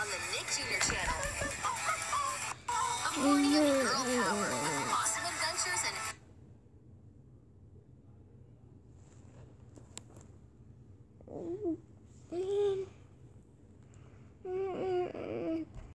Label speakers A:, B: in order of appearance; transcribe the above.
A: On the Nick Jr. channel.